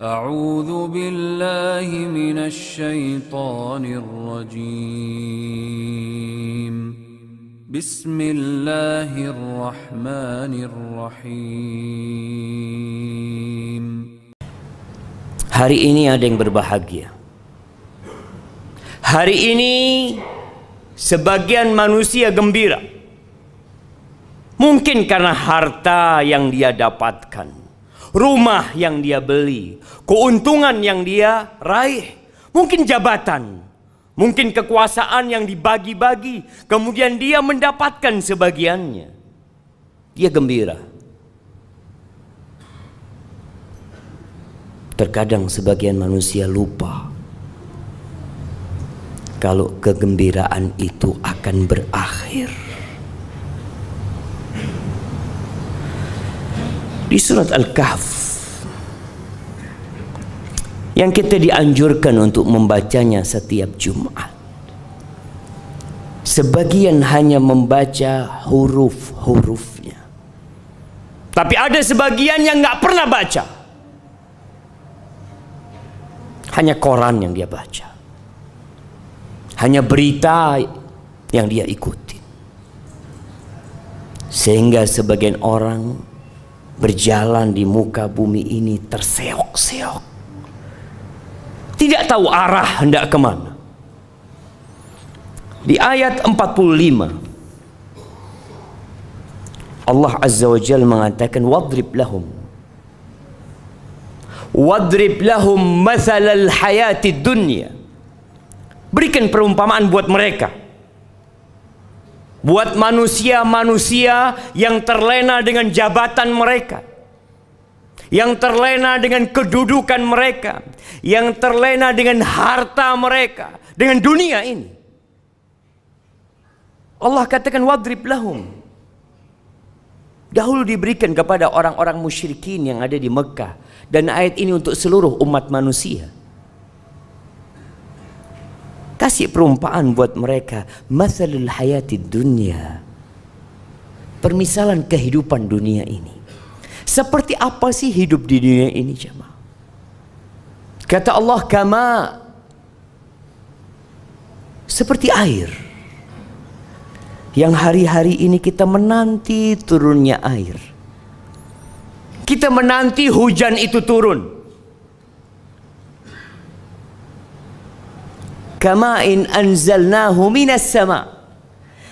أعوذ بالله من الشيطان الرجيم بسم الله الرحمن الرحيم Hari ini ada yang berbahagia. Hari ini sebagian manusia gembira. Mungkin karena harta yang dia dapatkan, rumah yang dia beli, keuntungan yang dia raih, mungkin jabatan, mungkin kekuasaan yang dibagi-bagi, kemudian dia mendapatkan sebagiannya. Dia gembira. Terkadang sebagian manusia lupa kalau kegembiraan itu akan berakhir. Di surat Al-Kahf yang kita dianjurkan untuk membacanya setiap Jumat. Sebagian hanya membaca huruf-hurufnya. Tapi ada sebagian yang nggak pernah baca. Hanya koran yang dia baca. Hanya berita yang dia ikuti. Sehingga sebagian orang berjalan di muka bumi ini terseok-seok. Tidak tahu arah hendak ke mana. Di ayat 45 Allah Azza wa Jal mengatakan wadrib lahum wadrib lahum mathalal hayati dunya berikan perumpamaan buat mereka buat manusia-manusia yang terlena dengan jabatan mereka yang terlena dengan kedudukan mereka yang terlena dengan harta mereka dengan dunia ini. Allah katakan wadrib lahum. Dahulu diberikan kepada orang-orang musyrikin yang ada di Mekah. Dan ayat ini untuk seluruh umat manusia. Kasih perumpamaan buat mereka. Masalul hayati dunia. Permisalan kehidupan dunia ini. Seperti apa sih hidup di dunia ini jemaah? Kata Allah kama seperti air yang hari-hari ini kita menanti turunnya air. Kita menanti hujan itu turun. Kama in anzalnahu minas sama.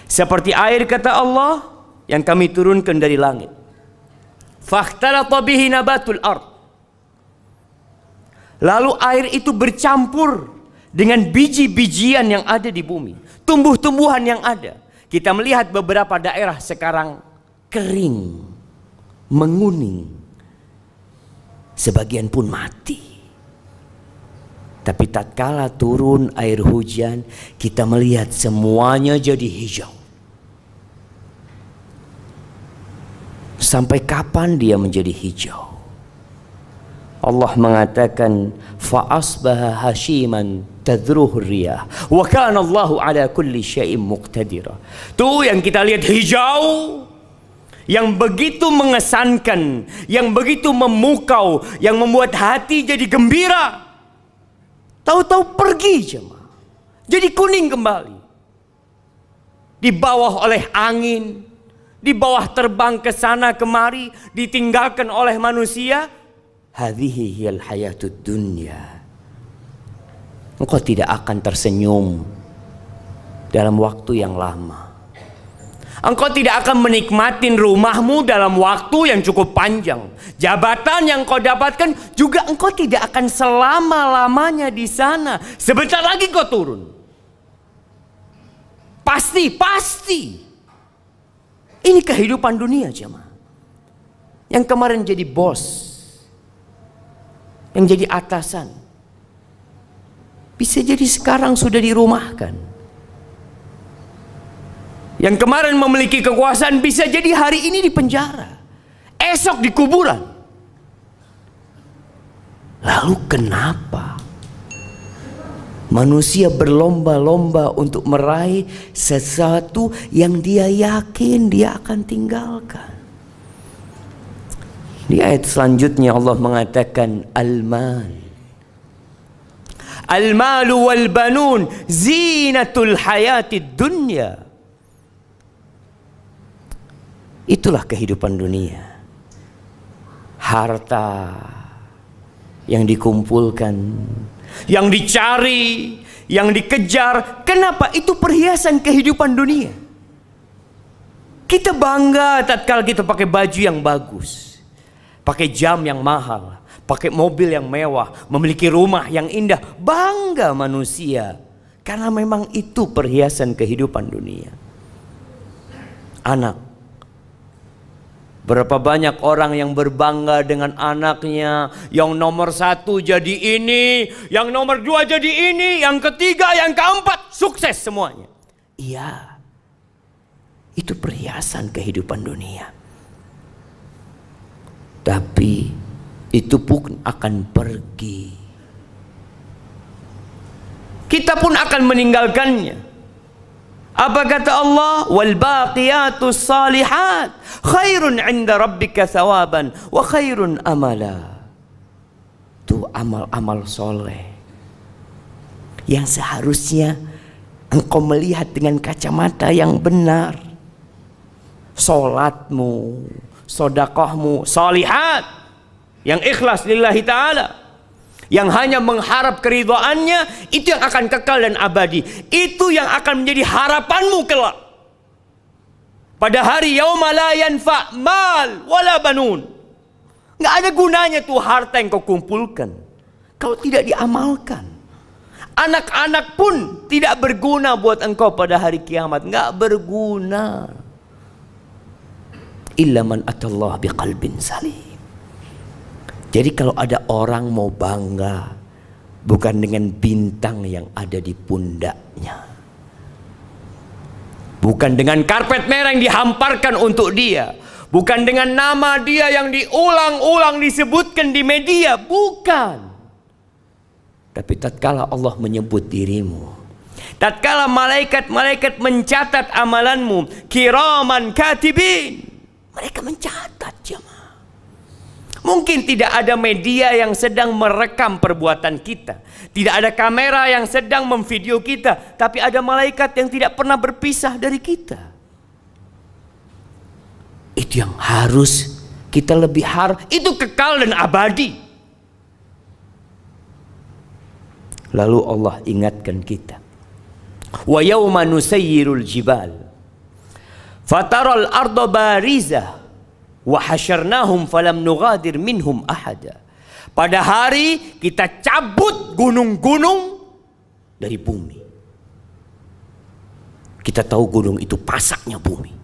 Seperti air kata Allah yang kami turunkan dari langit. Fakhtalata bihi nabatul ard. Lalu air itu bercampur dengan biji-bijian yang ada di bumi, tumbuh-tumbuhan yang ada. Kita melihat beberapa daerah sekarang kering, menguning, sebagian pun mati. Tapi tatkala turun air hujan, kita melihat semuanya jadi hijau. Sampai kapan dia menjadi hijau? Allah mengatakan fa asbaha hashiman tadruhu riyah wa kana Allahu ala kulli syai'in muqtadira. Tuh yang kita lihat hijau yang begitu mengesankan, yang begitu memukau, yang membuat hati jadi gembira. Tahu-tahu pergi jemaah. Jadi kuning kembali. Di bawah oleh angin, di bawah terbang ke sana kemari, ditinggalkan oleh manusia. Hadhihi hiyal hayatud dunya. Engkau tidak akan tersenyum dalam waktu yang lama. Engkau tidak akan menikmatin rumahmu dalam waktu yang cukup panjang. Jabatan yang kau dapatkan juga engkau tidak akan selama-lamanya di sana. Sebentar lagi kau turun. Pasti, pasti. Ini kehidupan dunia jemaah. Yang kemarin jadi bos. Yang jadi atasan. Bisa jadi sekarang sudah dirumahkan. Yang kemarin memiliki kekuasaan bisa jadi hari ini di penjara. Esok di kuburan. Lalu kenapa? Manusia berlomba-lomba untuk meraih sesuatu yang dia yakin dia akan tinggalkan. Di ayat selanjutnya Allah mengatakan al-mal. Al-malu wal banun zinatul hayatid dunya. Itulah kehidupan dunia. Harta yang dikumpulkan, yang dicari, yang dikejar. Kenapa? Itu perhiasan kehidupan dunia. Kita bangga tatkala kita pakai baju yang bagus. Pakai jam yang mahal, pakai mobil yang mewah, memiliki rumah yang indah. Bangga manusia karena memang itu perhiasan kehidupan dunia. Anak Berapa banyak orang yang berbangga dengan anaknya. Yang nomor satu jadi ini Yang nomor dua jadi ini Yang ketiga, yang keempat Sukses semuanya. Iya. Itu perhiasan kehidupan dunia. Tapi Itu pun akan pergi. Kita pun akan meninggalkannya apa kata Allah? Wal baqiyatus salihat khairun 'inda rabbika thawaban wa khairun amala. Itu amal-amal soleh yang seharusnya engkau melihat dengan kacamata yang benar. Solatmu, sodakohmu, salihat yang ikhlas lillahi ta'ala yang hanya mengharap keridhaannya itu yang akan kekal dan abadi. Itu yang akan menjadi harapanmu kelak. Pada hari yauma la yanfa mal wala banun. Enggak ada gunanya tuh harta yang kau kumpulkan kalau tidak diamalkan. Anak-anak pun tidak berguna buat engkau pada hari kiamat, enggak berguna. Illa man atallah biqalbin salim. Jadi kalau ada orang mau bangga bukan dengan bintang yang ada di pundaknya. Bukan dengan karpet merah yang dihamparkan untuk dia. Bukan dengan nama dia yang diulang-ulang disebutkan di media. Bukan. Tapi tatkala Allah menyebut dirimu. Tatkala malaikat-malaikat mencatat amalanmu. Kiraman katibin. Mereka mencatat jemaah. Mungkin tidak ada media yang sedang merekam perbuatan kita. Tidak ada kamera yang sedang memvideo kita. Tapi ada malaikat yang tidak pernah berpisah dari kita. Itu yang harus kita lebih harus. Itu kekal dan abadi. Lalu Allah ingatkan kita. Wa yawma nusayyirul jibal. Fataral arda barizah wa hasyarnahum falam nughadir minhum ahada. Pada hari kita cabut gunung-gunung dari bumi. Kita tahu gunung itu pasaknya bumi.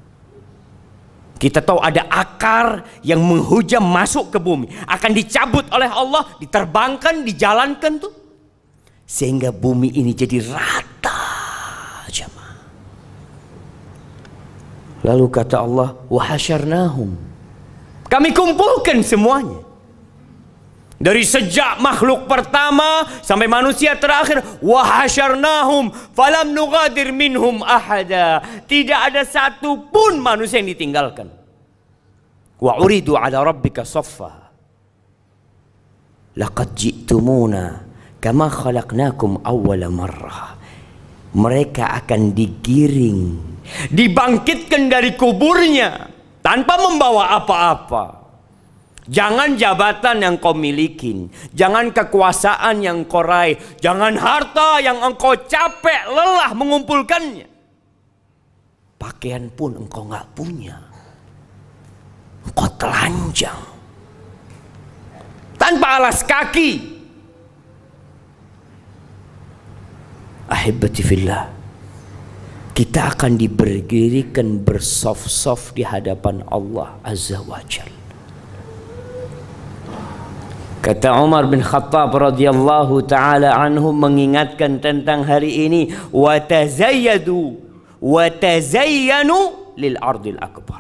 Kita tahu ada akar yang menghujam masuk ke bumi. Akan dicabut oleh Allah, diterbangkan, dijalankan tuh. Sehingga bumi ini jadi rata. Jemaah. Lalu kata Allah, wahasyarnahum kami kumpulkan semuanya. Dari sejak makhluk pertama sampai manusia terakhir wahasyarnahum falam nugadir minhum ahada. Tidak ada satu pun manusia yang ditinggalkan. Wa uridu ala rabbika saffa. Laqad ji'tumuna kama khalaqnakum awwala marrah. Mereka akan digiring, dibangkitkan dari kuburnya tanpa membawa apa-apa. Jangan jabatan yang kau miliki, jangan kekuasaan yang kau raih, jangan harta yang engkau capek lelah mengumpulkannya. Pakaian pun engkau nggak punya, engkau telanjang tanpa alas kaki. Ahibati fillah kita akan diberdirikan bersof-sof di hadapan Allah Azza wa Jal. Kata Umar bin Khattab radhiyallahu taala anhu mengingatkan tentang hari ini wa tazayyadu wa tazayyanu lil ardil akbar.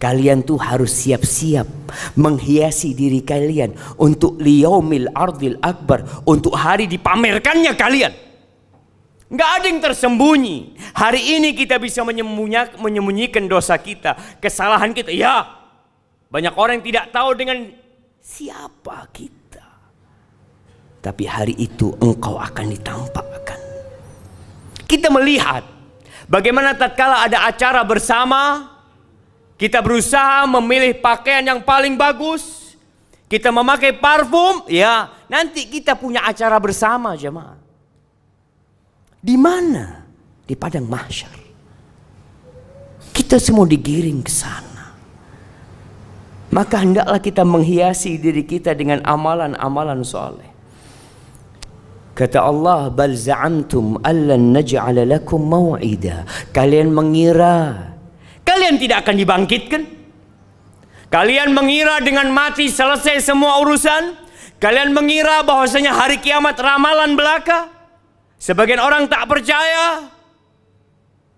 Kalian tuh harus siap-siap menghiasi diri kalian untuk liyaumil ardil akbar, untuk hari dipamerkannya kalian. Nggak ada yang tersembunyi. Hari ini kita bisa menyembunyikan dosa kita, kesalahan kita. Ya, Banyak orang yang tidak tahu dengan siapa kita. Tapi hari itu engkau akan ditampakkan. Kita melihat bagaimana tatkala ada acara bersama, kita berusaha memilih pakaian yang paling bagus, kita memakai parfum, ya nanti kita punya acara bersama jemaah. Di mana? Di padang mahsyar. Kita semua digiring ke sana. Maka hendaklah kita menghiasi diri kita dengan amalan-amalan soleh. Kata Allah, "Bal za'amtum allan naj'ala lakum mau'ida." Kalian mengira kalian tidak akan dibangkitkan? Kalian mengira dengan mati selesai semua urusan? Kalian mengira bahwasanya hari kiamat ramalan belaka? Sebagian orang tak percaya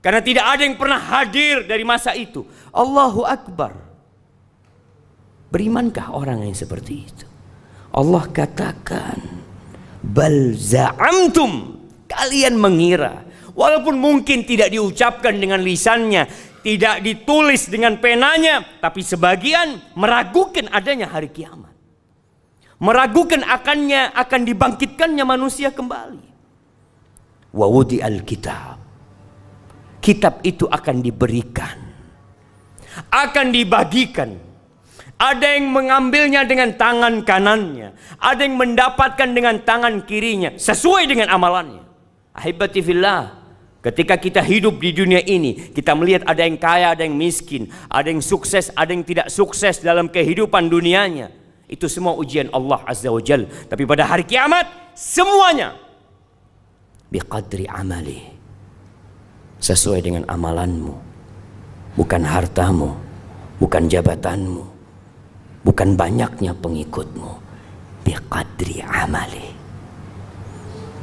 karena tidak ada yang pernah hadir dari masa itu. Allahu Akbar. Berimankah orang yang seperti itu? Allah katakan, "Bal za'amtum." Kalian mengira walaupun mungkin tidak diucapkan dengan lisannya, tidak ditulis dengan penanya, tapi sebagian meragukan adanya hari kiamat. Meragukan akannya akan dibangkitkannya manusia kembali. Wawudi al-kitab. Kitab itu akan diberikan. Akan dibagikan. Ada yang mengambilnya dengan tangan kanannya. Ada yang mendapatkan dengan tangan kirinya. Sesuai dengan amalannya. Ahibati. Ketika kita hidup di dunia ini, kita melihat ada yang kaya, ada yang miskin, ada yang sukses, ada yang tidak sukses dalam kehidupan dunianya. Itu semua ujian Allah Azza wa Jal. Tapi pada hari kiamat, semuanya biqadri amali. Sesuai dengan amalanmu. Bukan hartamu, bukan jabatanmu, bukan banyaknya pengikutmu. Biqadri amali.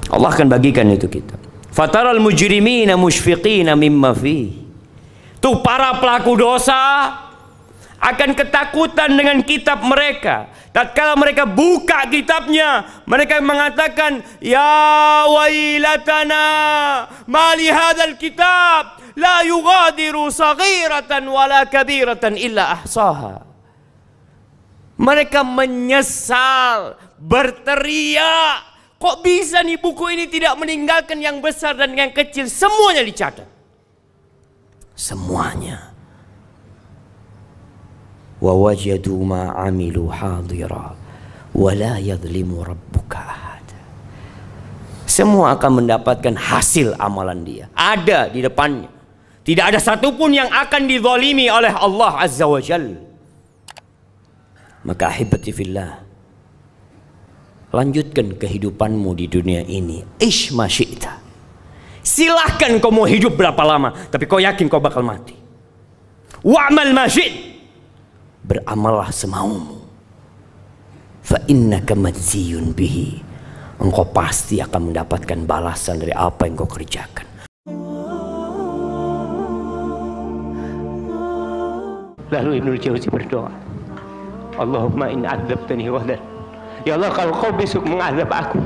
Allah akan bagikan itu kita. Fataral mujrimina musyfiqina mimma fi. Tuh para pelaku dosa akan ketakutan dengan kitab mereka. Tatkala mereka buka kitabnya, mereka mengatakan, "Ya wailatana, ma li hadzal kitab la yughadiru saghiratan wala kabiratan illa ahsaha." Mereka menyesal, berteriak, kok bisa nih buku ini tidak meninggalkan yang besar dan yang kecil, semuanya dicatat. Semuanya. ووجدوا ما عملوا حاضرا ولا يظلم ربك أحد semua akan mendapatkan hasil amalan dia ada di depannya tidak ada satupun yang akan dizalimi oleh Allah Azza wa Jal maka ahibati fillah lanjutkan kehidupanmu di dunia ini ish syi'ta silahkan kau mau hidup berapa lama tapi kau yakin kau bakal mati wa'mal ma beramallah semaumu. Fa innaka majziyun bihi. Engkau pasti akan mendapatkan balasan dari apa yang kau kerjakan. Lalu Ibnu Jauzi berdoa Allahumma in adzabtani wadan. Ya Allah kalau kau besok mengadab aku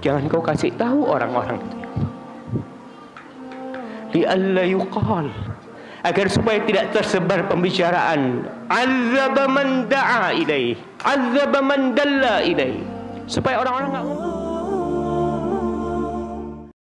jangan kau kasih tahu orang-orang itu. Li alla yuqal agar supaya tidak tersebar pembicaraan. Azab man da'a ilaih azab man dalla ilaih supaya orang-orang enggak ngomong